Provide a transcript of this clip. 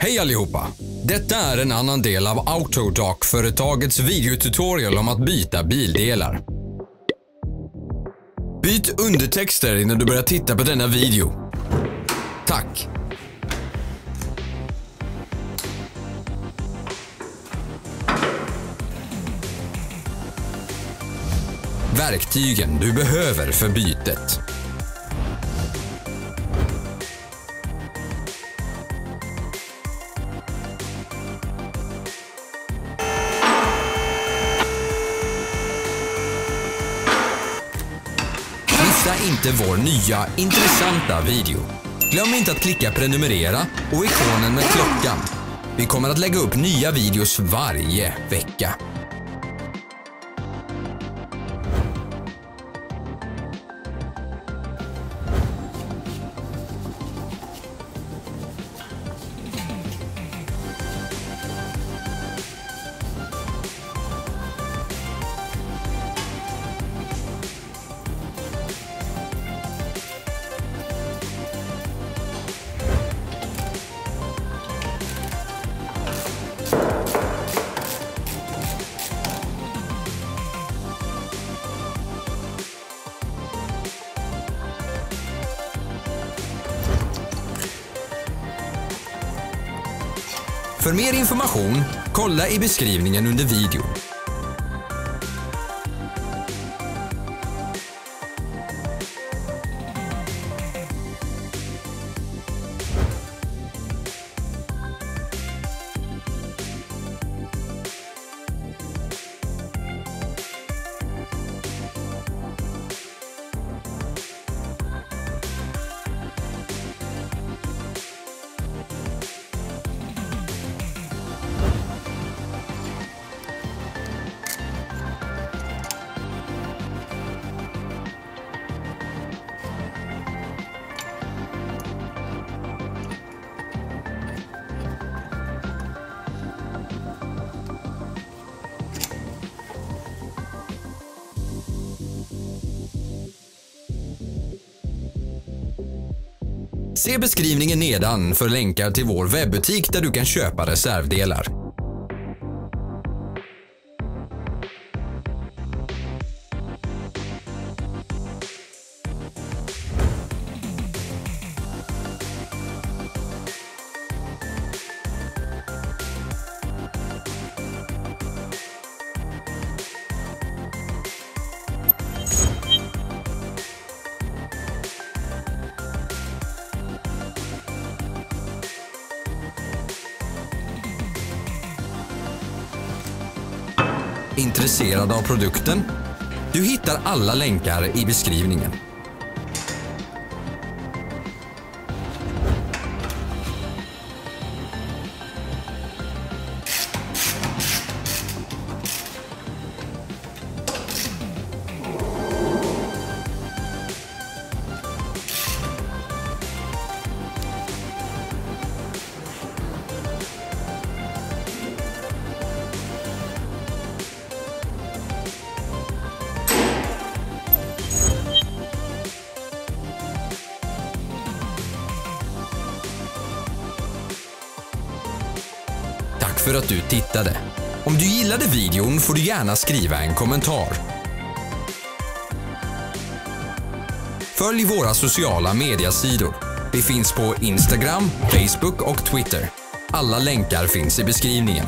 Hej allihopa! Detta är en annan del av Autodoc-företagets videotutorial om att byta bildelar. Byt undertexter innan du börjar titta på denna video. Tack! Verktygen du behöver för bytet. Missa inte vår nya intressanta video. Glöm inte att klicka prenumerera och ikonen med klockan. Vi kommer att lägga upp nya videos varje vecka. För mer information, kolla i beskrivningen under videon. Se beskrivningen nedan för länkar till vår webbutik där du kan köpa reservdelar. Intresserad av produkten? Du hittar alla länkar i beskrivningen. Tack för att du tittade. Om du gillade videon får du gärna skriva en kommentar. Följ våra sociala mediasidor. Vi finns på Instagram, Facebook och Twitter. Alla länkar finns i beskrivningen.